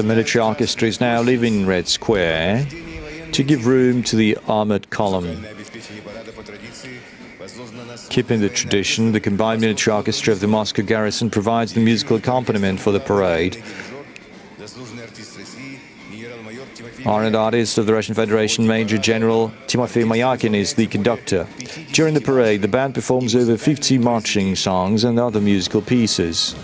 The military orchestra is now leaving Red Square to give room to the armored column. Keeping the tradition, the combined military orchestra of the Moscow garrison provides the musical accompaniment for the parade. Honored artist of the Russian Federation, Major General Timofey Mayakin is the conductor. During the parade, the band performs over 50 marching songs and other musical pieces.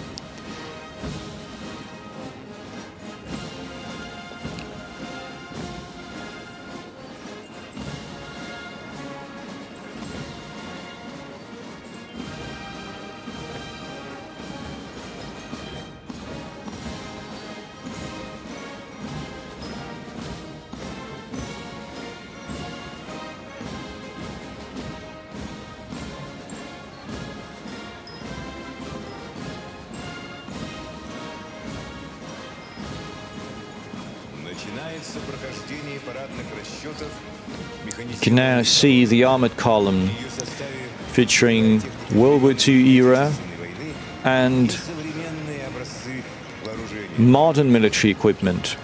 You can now see the armored column featuring World War II era and modern military equipment.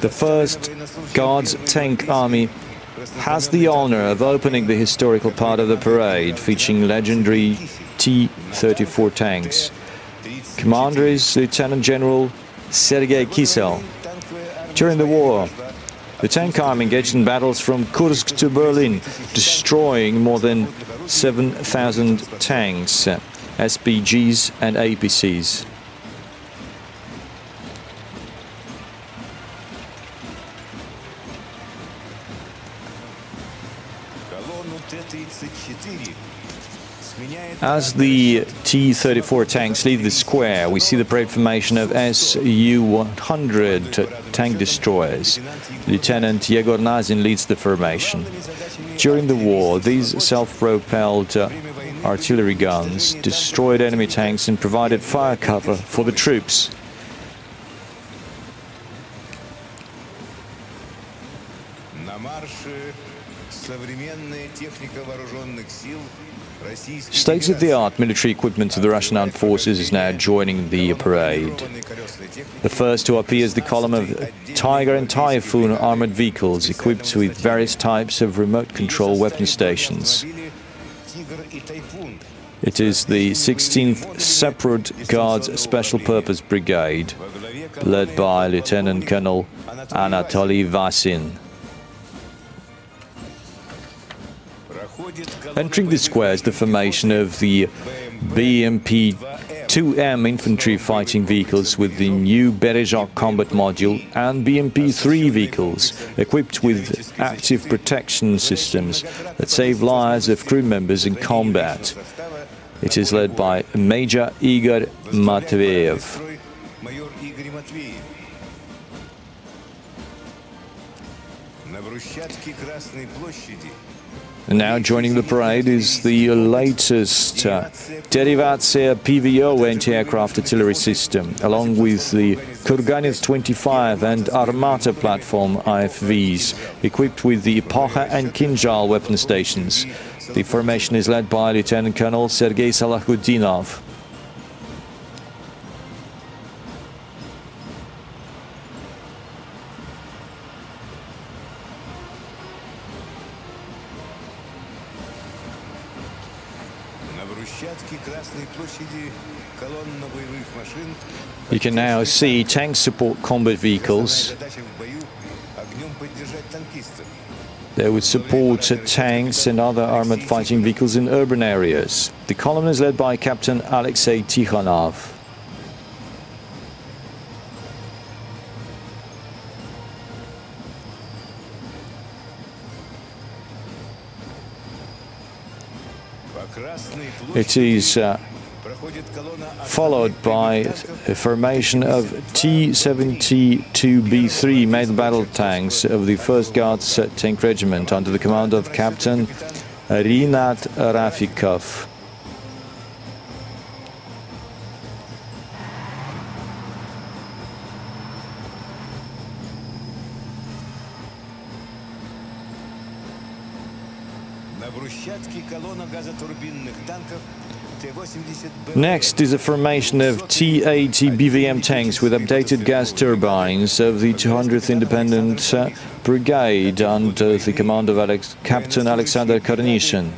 The 1st Guards Tank Army has the honor of opening the historical part of the parade, featuring legendary T-34 tanks. Commander is Lieutenant General Sergei Kisel. During the war, the tank army engaged in battles from Kursk to Berlin, destroying more than 7,000 tanks, SPGs and APCs. As the T-34 tanks leave the square, we see the parade formation of Su-100 tank destroyers. Lieutenant Yegor Nazin leads the formation. During the war, these self-propelled uh, artillery guns destroyed enemy tanks and provided fire cover for the troops. State-of-the-art military equipment of the Russian armed forces is now joining the parade. The first to appear is the column of Tiger and Typhoon armored vehicles equipped with various types of remote control weapon stations. It is the 16th Separate Guards Special Purpose Brigade, led by Lieutenant Colonel Anatoly Vasin. Entering the square is the formation of the BMP-2M infantry fighting vehicles with the new Berezhok combat module and BMP-3 vehicles equipped with active protection systems that save lives of crew members in combat. It is led by Major Igor Matveyev. And now joining the parade is the latest uh, Derivatsia PVO anti-aircraft artillery system, along with the Kurganets 25 and Armata platform IFVs, equipped with the Epocha and Kinjal weapon stations. The formation is led by Lieutenant Colonel Sergei Salahudinov. You can now see tank support combat vehicles. They would support tanks and other armored fighting vehicles in urban areas. The column is led by Captain Alexei Tikhonov. It is uh, followed by a formation of T-72B3 main battle tanks of the 1st Guards Tank Regiment under the command of Captain Rinat Rafikov. Next is a formation of T-80 BVM tanks with updated gas turbines of the 200th Independent uh, Brigade under the command of Alex Captain Alexander Kornishin.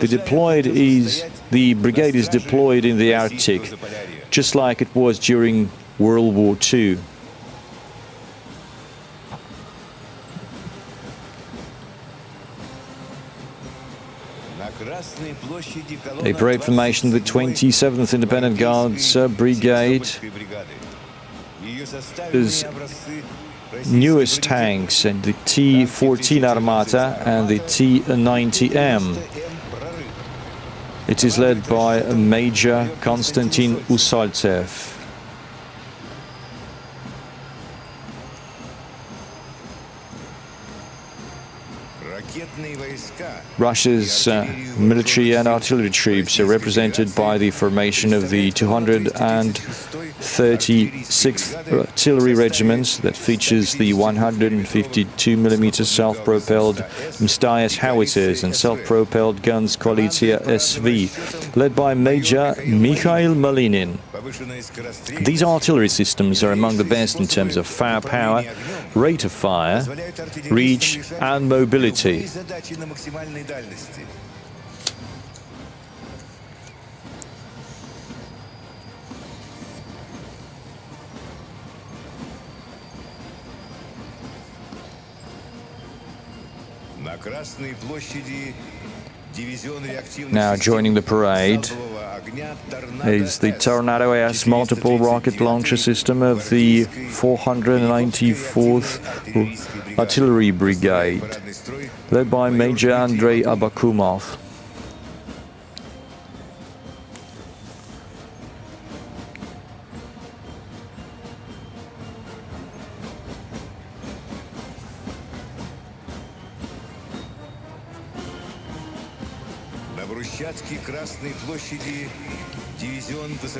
The deployed is the brigade is deployed in the Arctic, just like it was during World War II. A parade formation of the 27th Independent Guards uh, Brigade is newest tanks and the T-14 Armata and the T-90M. It is led by Major Konstantin Usaltsev. Russia's uh, military and artillery troops are represented by the formation of the 236th Artillery Regiment that features the 152mm self-propelled Msta-S howitzers and self-propelled guns Koalitsiya SV, led by Major Mikhail Malinin. These artillery systems are among the best in terms of firepower, rate of fire, reach and mobility. Now joining the parade is the Tornado S multiple rocket launcher system of the 494th Artillery Brigade, led by Major Andrei Abakumov.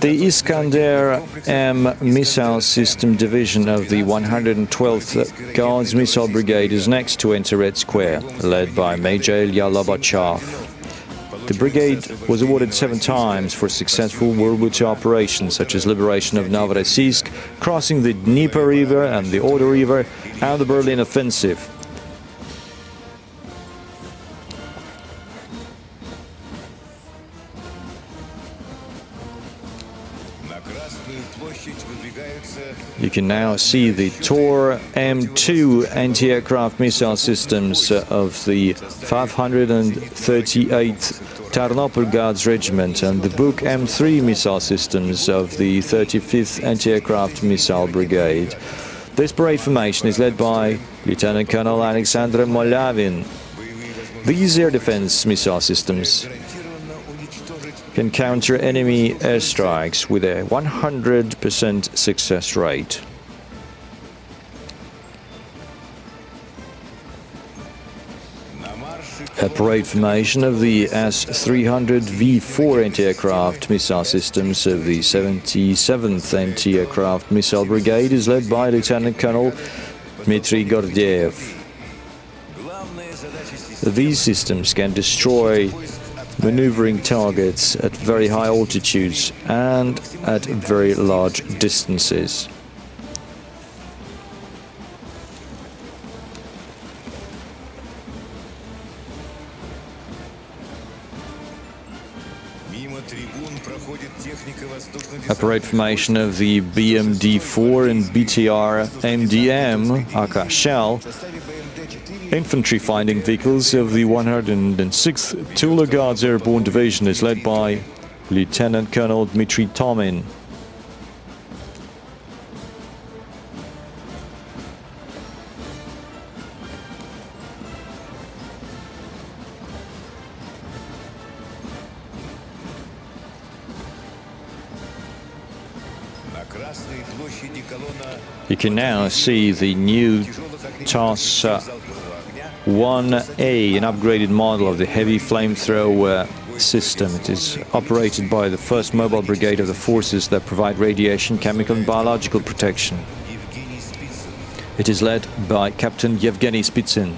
The Iskander M missile system division of the 112th Guards Missile Brigade is next to enter Red Square, led by Major Ilya Lobachev. The brigade was awarded seven times for successful World War II operations, such as liberation of Novorossiysk, crossing the Dnieper River and the Oder River, and the Berlin Offensive. You can now see the Tor M2 anti-aircraft missile systems uh, of the 538th Tarnopol Guards Regiment and the Buk M3 missile systems of the 35th Anti-Aircraft Missile Brigade. This parade formation is led by Lieutenant Colonel Alexander Molavin. These air defense missile systems can counter enemy airstrikes with a 100% success rate. A parade formation of the S-300V4 anti-aircraft missile systems of the 77th Anti-Aircraft Missile Brigade is led by Lieutenant Colonel Dmitry Gordiev. These systems can destroy maneuvering targets at very high altitudes and at very large distances. A parade formation of the BMD-4 and BTR MDM, aka Shell, Infantry finding vehicles of the 106th Tula Guards Airborne Division is led by Lieutenant Colonel Dmitry Tomin. You can now see the new TOS 1A, an upgraded model of the heavy flamethrower system. It is operated by the 1st Mobile Brigade of the forces that provide radiation, chemical and biological protection. It is led by Captain Yevgeny Spitsin.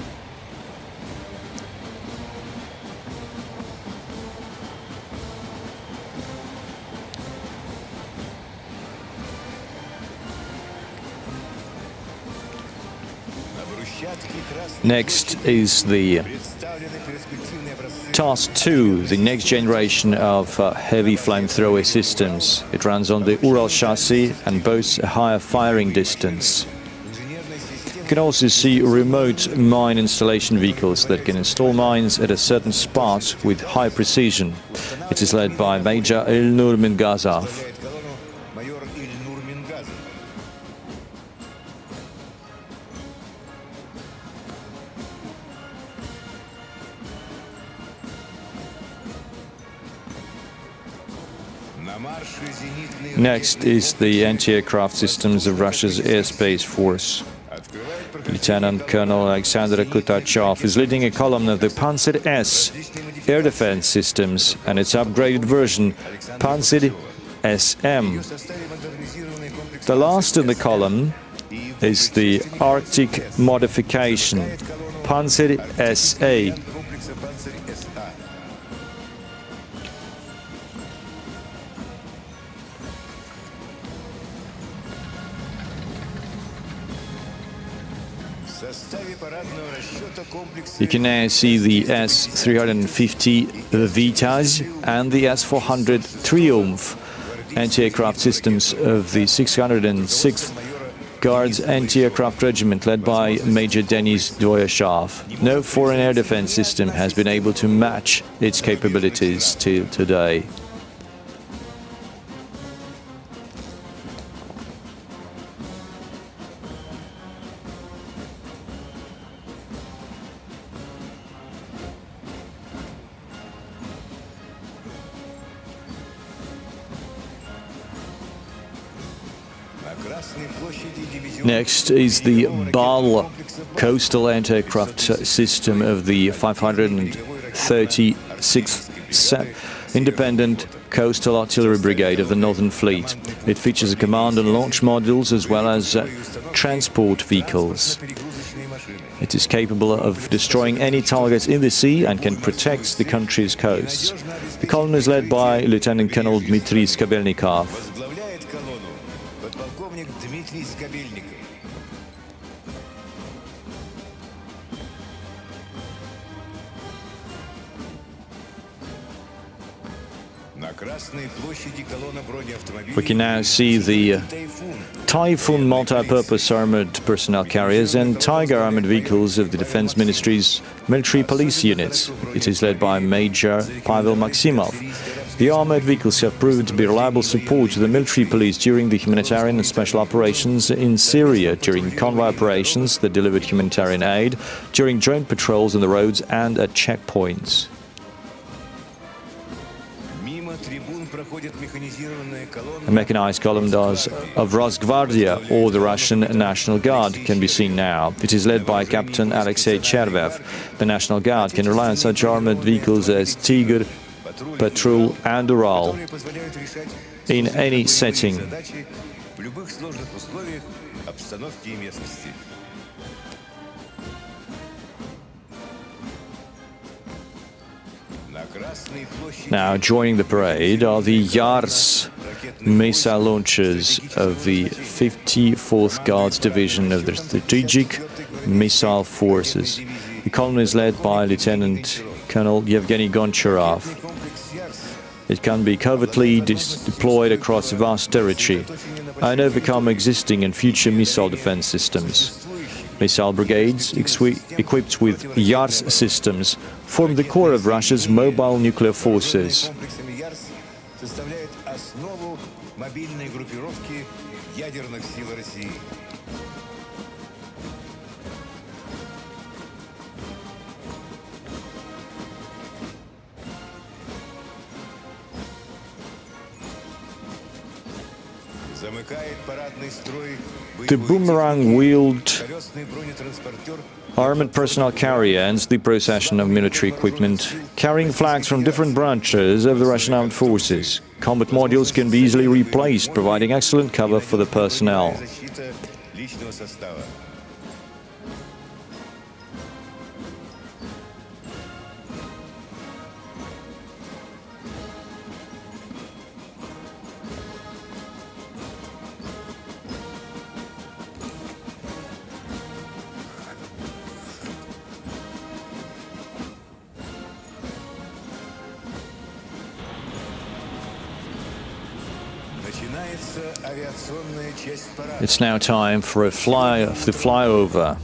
Next is the TOS 2, the next generation of uh, heavy flamethrower systems. It runs on the Ural chassis and boasts a higher firing distance. You can also see remote mine installation vehicles that can install mines at a certain spot with high precision. It is led by Major Ilnur Mingazov. Next is the anti-aircraft systems of Russia's airspace force. Lieutenant Colonel Alexander Kutachov is leading a column of the Pantsir S air defense systems and its upgraded version, Pantsir SM. The last in the column is the Arctic modification, Pantsir SA, You can now see the S-350 Vityaz and the S-400 Triumph anti-aircraft systems of the 606th Guards Anti-Aircraft Regiment led by Major Denis Dvoyashov. No foreign air defense system has been able to match its capabilities till today. Next is the BAL coastal anti-aircraft system of the 536th Independent Coastal Artillery Brigade of the Northern Fleet. It features a command and launch modules as well as uh, transport vehicles. It is capable of destroying any targets in the sea and can protect the country's coasts. The column is led by Lieutenant Colonel Dmitry Skabelnikov. We can now see the Typhoon multi-purpose armored personnel carriers and Tiger armored vehicles of the Defense Ministry's military police units. It is led by Major Pavel Maximov. The armored vehicles have proven to be reliable support to the military police during the humanitarian and special operations in Syria, during convoy operations that delivered humanitarian aid, during joint patrols on the roads and at checkpoints. A mechanized column does of Rosgvardia, or the Russian National Guard, can be seen now. It is led by Captain Alexei Chervev. The National Guard can rely on such armored vehicles as Tiger, Patrol and Ural in any setting. Now, joining the parade are the Yars missile launchers of the 54th Guards Division of the Strategic Missile Forces. The column is led by Lieutenant Colonel Yevgeny Goncharov. It can be covertly deployed across vast territory and overcome existing and future missile defense systems. Missile brigades equipped with YARS systems form the core of Russia's mobile nuclear forces. The boomerang-wheeled armored personnel carrier ends the procession of military equipment, carrying flags from different branches of the Russian armed forces. Combat modules can be easily replaced, providing excellent cover for the personnel. It's now time for a fly, the flyover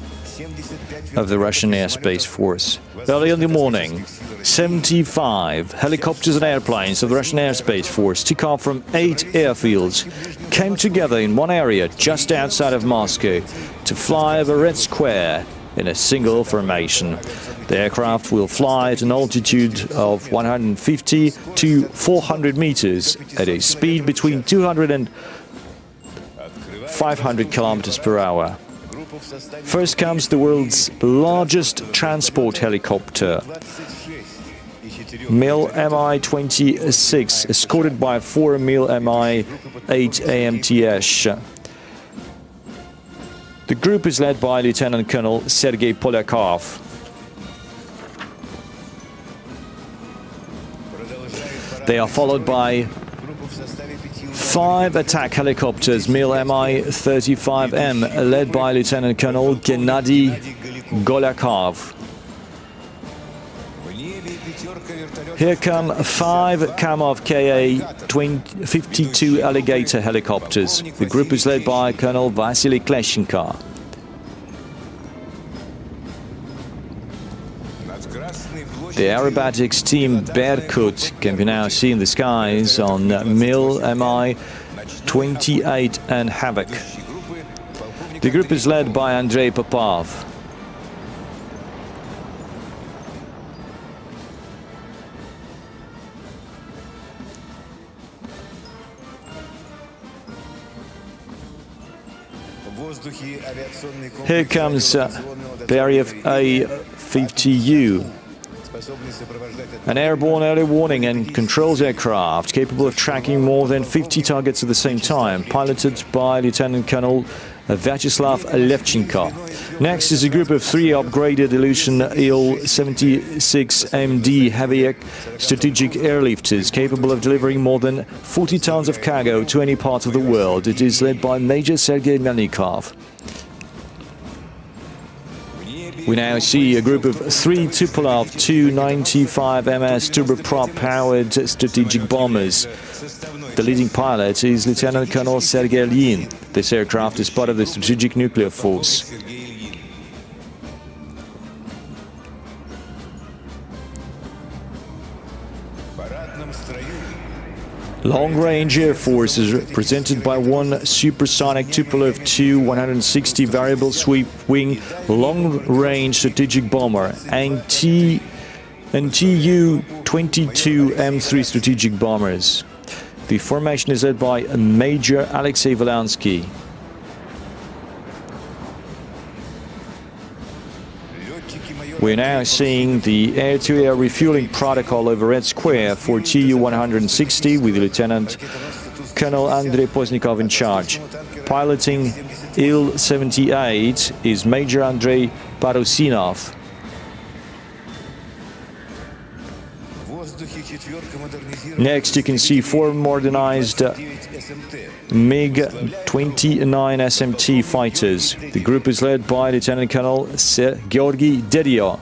of the Russian Airspace Force. Early in the morning, 75 helicopters and airplanes of the Russian Airspace Force took off from eight airfields, came together in one area just outside of Moscow to fly over Red Square in a single formation. The aircraft will fly at an altitude of 150 to 400 meters at a speed between 200 and 500 kilometers per hour. First comes the world's largest transport helicopter, MiL Mi-26, escorted by four MiL Mi-8 AMTS. The group is led by Lieutenant Colonel Sergei Polyakov. They are followed by five attack helicopters, MiL Mi-35M, led by Lieutenant Colonel Gennady Golyakov. Here come five Kamov Ka-52 Alligator helicopters. The group is led by Colonel Vasily Kleshenko. The aerobatics team Berkut can be now seen in the skies on MiL Mi-28 and Havoc. The group is led by Andrei Popov. Here comes uh, Beriev A-50U, an airborne early warning and controls aircraft capable of tracking more than 50 targets at the same time, piloted by Lieutenant Colonel Vyacheslav Levchenko. Next is a group of three upgraded Ilyushin Il-76MD heavy strategic airlifters capable of delivering more than 40 tons of cargo to any part of the world. It is led by Major Sergei Melnikov. We now see a group of three Tupolev Tu-95MS turboprop-powered strategic bombers. The leading pilot is Lieutenant Colonel Sergei Ilyin. This aircraft is part of the Strategic Nuclear Force. Long-range Air Force is represented by one supersonic Tupolev Tu-160 variable sweep wing long-range strategic bomber and T and Tu-22 M3 strategic bombers. The formation is led by Major Alexei Volansky. We're now seeing the air-to-air -air refueling protocol over Red Square for Tu-160 with Lieutenant Colonel Andrei Poznikov in charge. Piloting Il-78 is Major Andrei Parusinov. Next, you can see four modernized uh, MiG-29 SMT fighters. The group is led by Lieutenant Colonel Georgi Derio.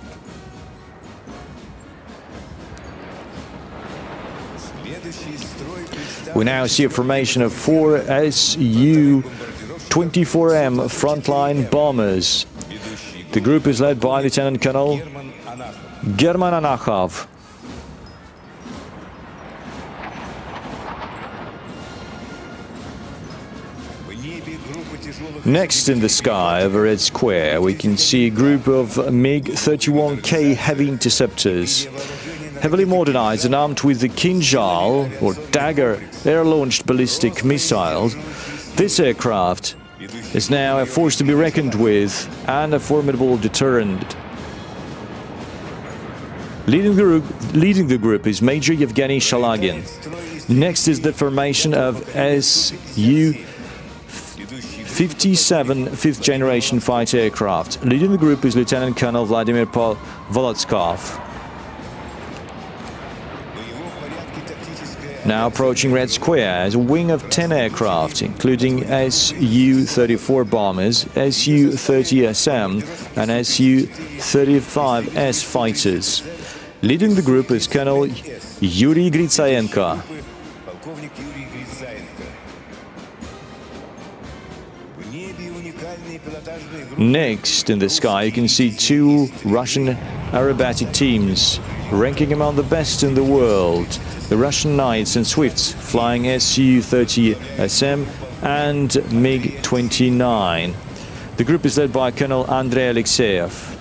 We now see a formation of four Su-24M frontline bombers. The group is led by Lieutenant Colonel German Anakhov. Next in the sky over Red Square, we can see a group of MiG-31K heavy interceptors. Heavily modernized and armed with the Kinzhal, or Dagger, air-launched ballistic missiles, this aircraft is now a force to be reckoned with and a formidable deterrent. Leading the, group, leading the group is Major Yevgeny Shalagin. Next is the formation of SU 57 fifth-generation fighter aircraft. Leading the group is Lieutenant Colonel Vladimir Pol Volodskov. Now approaching Red Square is a wing of 10 aircraft, including Su-34 bombers, Su-30SM and Su-35S fighters. Leading the group is Colonel Yuri Gritsayenko. Next in the sky you can see two Russian aerobatic teams ranking among the best in the world. The Russian Knights and Swifts flying Su-30SM and MiG-29. The group is led by Colonel Andrei Alexeyev.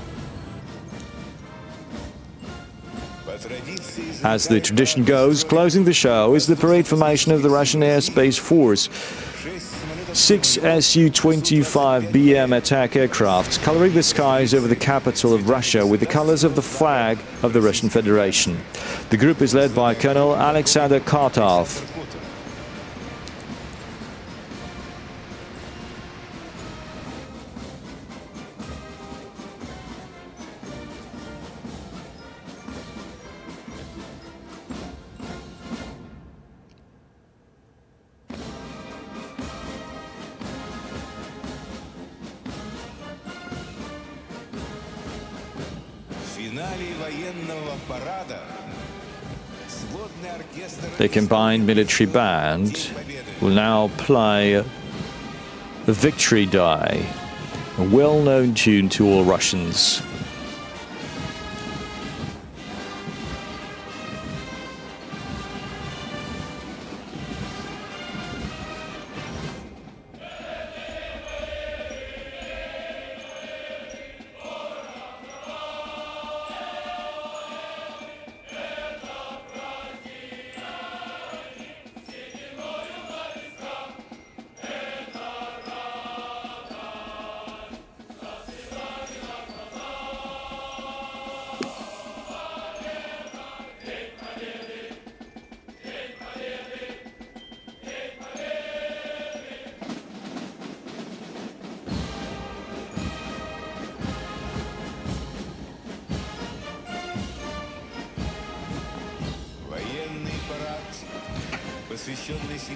As the tradition goes, closing the show is the parade formation of the Russian Air Space Force. Six Su-25BM attack aircraft coloring the skies over the capital of Russia with the colors of the flag of the Russian Federation. The group is led by Colonel Alexander Kartov. The combined military band will now play the Victory Day, a well-known tune to all Russians.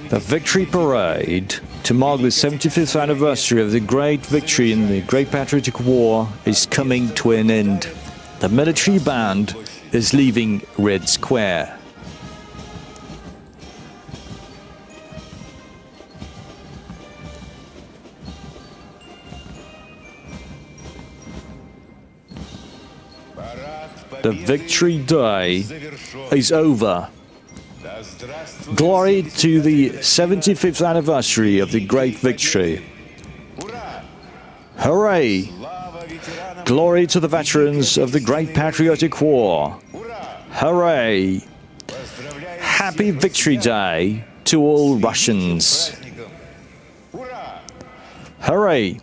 The Victory Parade, to mark the 75th anniversary of the great victory in the Great Patriotic War, is coming to an end. The military band is leaving Red Square. The Victory Day is over. Glory to the 75th anniversary of the great victory. Hooray! Glory to the veterans of the Great Patriotic War. Hooray! Happy Victory Day to all Russians. Hooray!